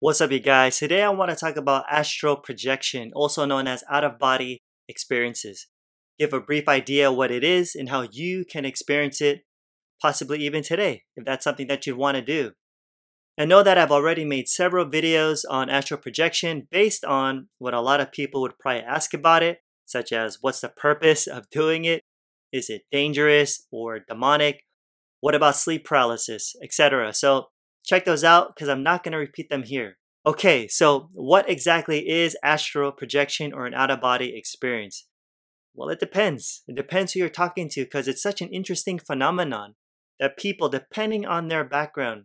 What's up, you guys? Today I want to talk about astral projection, also known as out of body experiences. Give a brief idea what it is and how you can experience it, possibly even today, if that's something that you'd want to do. And know that I've already made several videos on astral projection based on what a lot of people would probably ask about it, such as what's the purpose of doing it? Is it dangerous or demonic? What about sleep paralysis, etc. So Check those out because I'm not going to repeat them here. Okay, so what exactly is astral projection or an out of body experience? Well, it depends. It depends who you're talking to because it's such an interesting phenomenon that people, depending on their background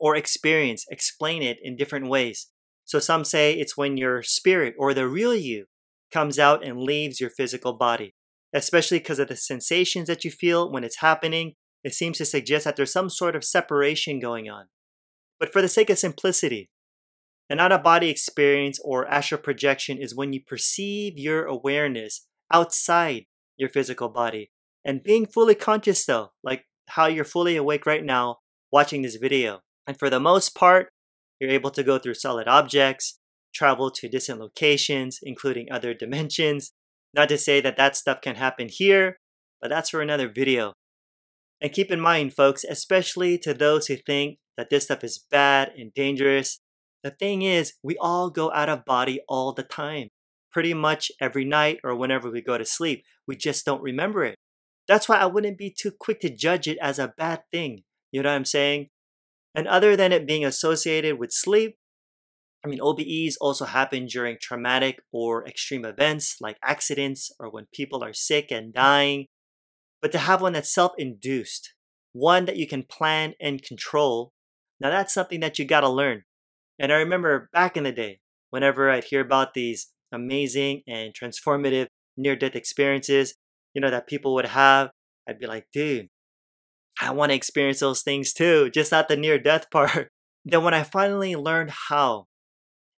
or experience, explain it in different ways. So some say it's when your spirit or the real you comes out and leaves your physical body, especially because of the sensations that you feel when it's happening it seems to suggest that there's some sort of separation going on. But for the sake of simplicity, an out of body experience or astral projection is when you perceive your awareness outside your physical body and being fully conscious, though, like how you're fully awake right now watching this video. And for the most part, you're able to go through solid objects, travel to distant locations, including other dimensions. Not to say that that stuff can happen here, but that's for another video. And keep in mind, folks, especially to those who think that this stuff is bad and dangerous, the thing is, we all go out of body all the time. Pretty much every night or whenever we go to sleep. We just don't remember it. That's why I wouldn't be too quick to judge it as a bad thing. You know what I'm saying? And other than it being associated with sleep, I mean, OBEs also happen during traumatic or extreme events like accidents or when people are sick and dying but to have one that's self induced, one that you can plan and control, now that's something that you got to learn. And I remember back in the day, whenever I'd hear about these amazing and transformative near death experiences, you know, that people would have, I'd be like, dude, I want to experience those things too, just not the near death part. then when I finally learned how,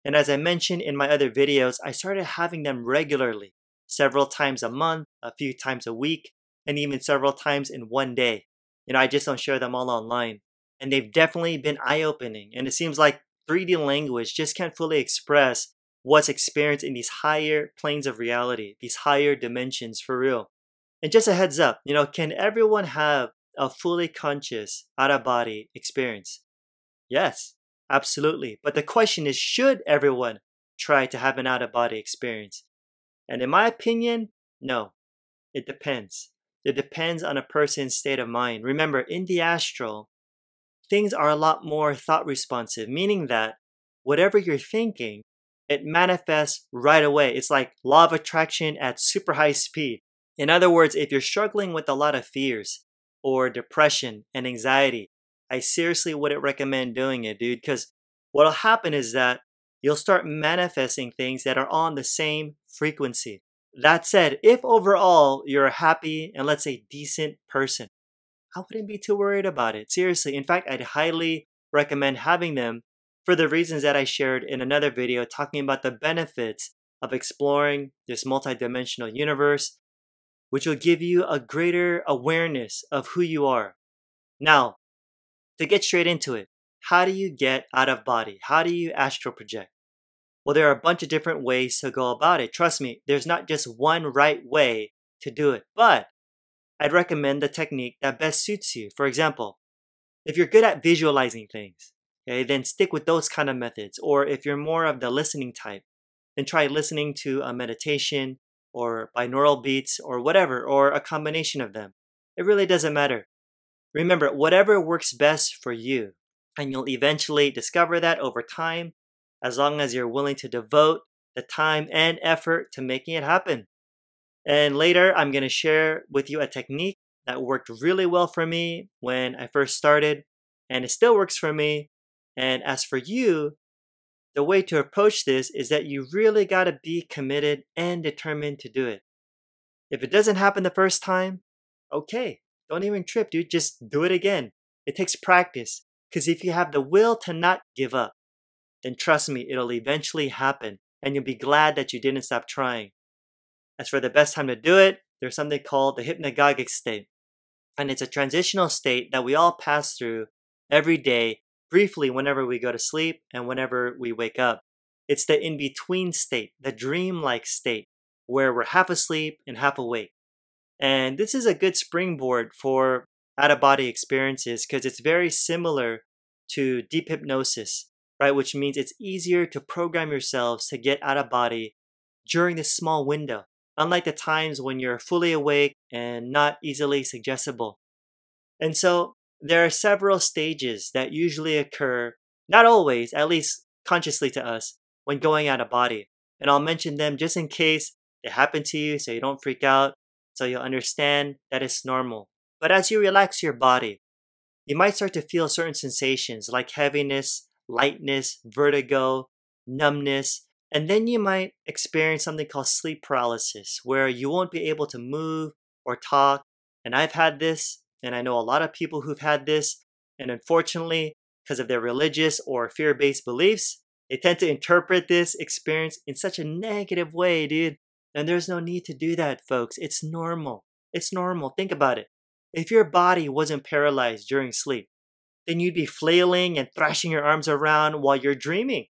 and as I mentioned in my other videos, I started having them regularly, several times a month, a few times a week, and even several times in one day. You know, I just don't share them all online. And they've definitely been eye opening. And it seems like 3D language just can't fully express what's experienced in these higher planes of reality, these higher dimensions for real. And just a heads up, you know, can everyone have a fully conscious out of body experience? Yes, absolutely. But the question is should everyone try to have an out of body experience? And in my opinion, no. It depends. It depends on a person's state of mind. Remember, in the astral, things are a lot more thought responsive, meaning that whatever you're thinking, it manifests right away. It's like law of attraction at super high speed. In other words, if you're struggling with a lot of fears or depression and anxiety, I seriously wouldn't recommend doing it, dude, because what'll happen is that you'll start manifesting things that are on the same frequency. That said, if overall you're a happy and let's say decent person, I wouldn't be too worried about it. Seriously. In fact, I'd highly recommend having them for the reasons that I shared in another video talking about the benefits of exploring this multidimensional universe, which will give you a greater awareness of who you are. Now, to get straight into it, how do you get out of body? How do you astral project? Well, there are a bunch of different ways to go about it. Trust me, there's not just one right way to do it, but I'd recommend the technique that best suits you. For example, if you're good at visualizing things, okay, then stick with those kind of methods. Or if you're more of the listening type, then try listening to a meditation or binaural beats or whatever, or a combination of them. It really doesn't matter. Remember, whatever works best for you, and you'll eventually discover that over time as long as you're willing to devote the time and effort to making it happen. And later, I'm going to share with you a technique that worked really well for me when I first started, and it still works for me. And as for you, the way to approach this is that you really got to be committed and determined to do it. If it doesn't happen the first time, okay, don't even trip, dude. Just do it again. It takes practice. Because if you have the will to not give up, then trust me, it'll eventually happen and you'll be glad that you didn't stop trying. As for the best time to do it, there's something called the hypnagogic state. And it's a transitional state that we all pass through every day, briefly whenever we go to sleep and whenever we wake up. It's the in between state, the dreamlike state, where we're half asleep and half awake. And this is a good springboard for out of body experiences because it's very similar to deep hypnosis, right? Which means it's easier to program yourselves to get out of body during this small window, unlike the times when you're fully awake and not easily suggestible. And so there are several stages that usually occur, not always, at least consciously to us, when going out of body. And I'll mention them just in case they happen to you so you don't freak out, so you'll understand that it's normal. But as you relax your body, you might start to feel certain sensations like heaviness, lightness, vertigo, numbness, and then you might experience something called sleep paralysis, where you won't be able to move or talk. And I've had this, and I know a lot of people who've had this. And unfortunately, because of their religious or fear based beliefs, they tend to interpret this experience in such a negative way, dude. And there's no need to do that, folks. It's normal. It's normal. Think about it. If your body wasn't paralyzed during sleep, then you'd be flailing and thrashing your arms around while you're dreaming,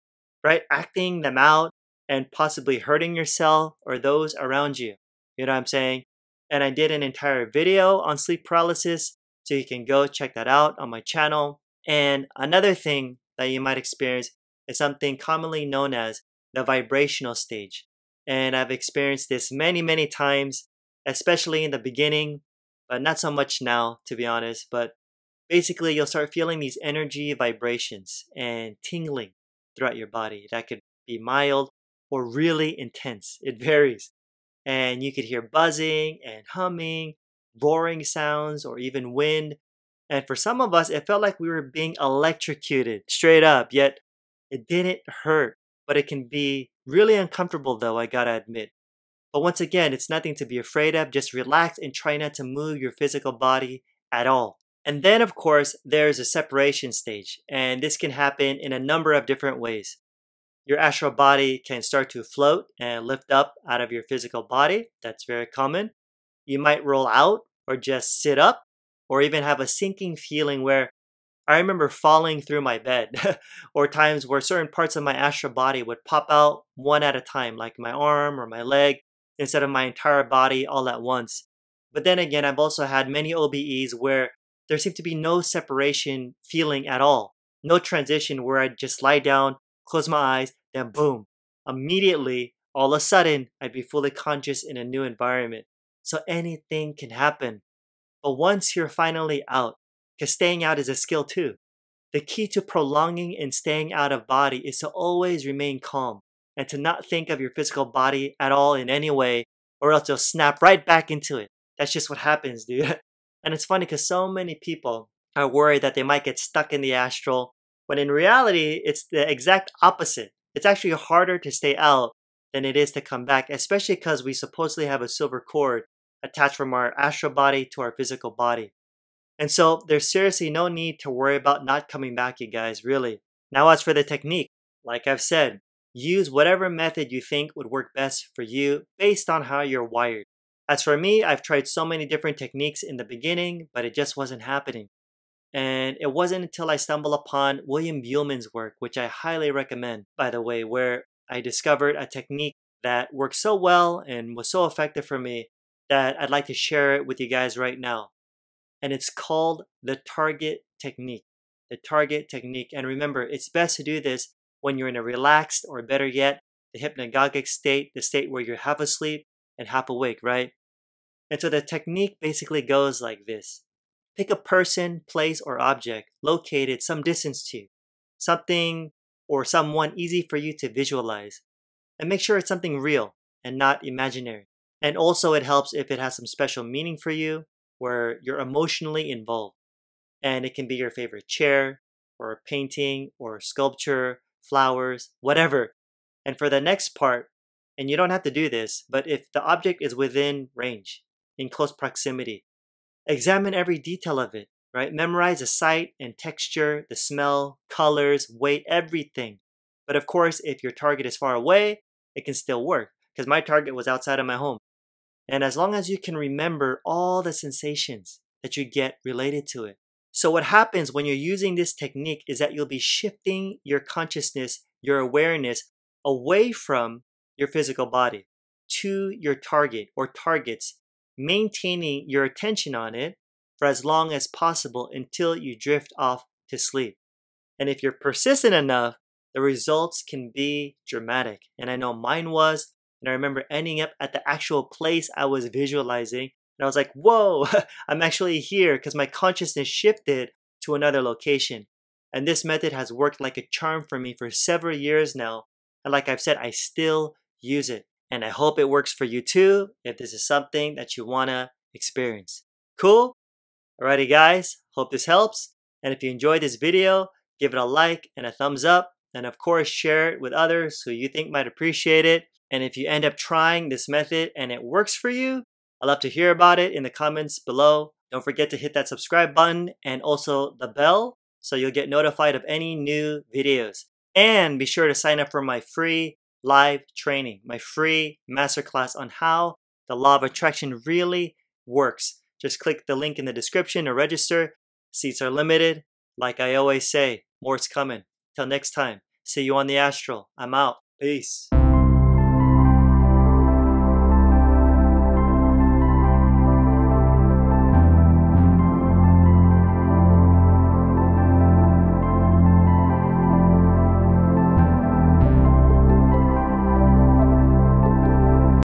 right? Acting them out and possibly hurting yourself or those around you. You know what I'm saying? And I did an entire video on sleep paralysis, so you can go check that out on my channel. And another thing that you might experience is something commonly known as the vibrational stage. And I've experienced this many, many times, especially in the beginning but not so much now, to be honest. But basically, you'll start feeling these energy vibrations and tingling throughout your body. That could be mild or really intense. It varies. And you could hear buzzing and humming, roaring sounds, or even wind. And for some of us, it felt like we were being electrocuted straight up, yet it didn't hurt. But it can be really uncomfortable, though, I gotta admit. But once again, it's nothing to be afraid of. Just relax and try not to move your physical body at all. And then, of course, there's a separation stage, and this can happen in a number of different ways. Your astral body can start to float and lift up out of your physical body. That's very common. You might roll out or just sit up or even have a sinking feeling where I remember falling through my bed or times where certain parts of my astral body would pop out one at a time, like my arm or my leg, instead of my entire body all at once. But then again, I've also had many OBEs where there seemed to be no separation feeling at all. No transition where I'd just lie down, close my eyes, then boom. Immediately, all of a sudden, I'd be fully conscious in a new environment. So anything can happen. But once you're finally out, because staying out is a skill too, the key to prolonging and staying out of body is to always remain calm and to not think of your physical body at all in any way, or else you'll snap right back into it. That's just what happens, dude. And it's funny because so many people are worried that they might get stuck in the astral, when in reality, it's the exact opposite. It's actually harder to stay out than it is to come back, especially because we supposedly have a silver cord attached from our astral body to our physical body. And so there's seriously no need to worry about not coming back, you guys, really. Now, as for the technique, like I've said, Use whatever method you think would work best for you based on how you're wired. As for me, I've tried so many different techniques in the beginning, but it just wasn't happening. And it wasn't until I stumbled upon William Buhlman's work, which I highly recommend, by the way, where I discovered a technique that worked so well and was so effective for me that I'd like to share it with you guys right now. And it's called the target technique. The target technique. And remember, it's best to do this when you're in a relaxed, or better yet, the hypnagogic state, the state where you're half asleep and half awake, right? And so the technique basically goes like this pick a person, place, or object located some distance to you, something or someone easy for you to visualize, and make sure it's something real and not imaginary. And also, it helps if it has some special meaning for you where you're emotionally involved. And it can be your favorite chair, or a painting, or sculpture, flowers, whatever. And for the next part, and you don't have to do this, but if the object is within range, in close proximity, examine every detail of it, right? Memorize the sight and texture, the smell, colors, weight, everything. But of course, if your target is far away, it can still work because my target was outside of my home. And as long as you can remember all the sensations that you get related to it, So, what happens when you're using this technique is that you'll be shifting your consciousness, your awareness away from your physical body to your target or targets, maintaining your attention on it for as long as possible until you drift off to sleep. And if you're persistent enough, the results can be dramatic. And I know mine was. And I remember ending up at the actual place I was visualizing. And I was like, whoa, I'm actually here because my consciousness shifted to another location. And this method has worked like a charm for me for several years now. And like I've said, I still use it. And I hope it works for you too if this is something that you want to experience. Cool? Alrighty, guys, hope this helps. And if you enjoyed this video, give it a like and a thumbs up. And of course, share it with others who you think might appreciate it. And if you end up trying this method and it works for you, I'd love to hear about it in the comments below. Don't forget to hit that subscribe button and also the bell so you'll get notified of any new videos. And be sure to sign up for my free live training, my free masterclass on how the law of attraction really works. Just click the link in the description to register. Seats are limited. Like I always say, more's coming. Till next time, see you on the astral. I'm out. Peace.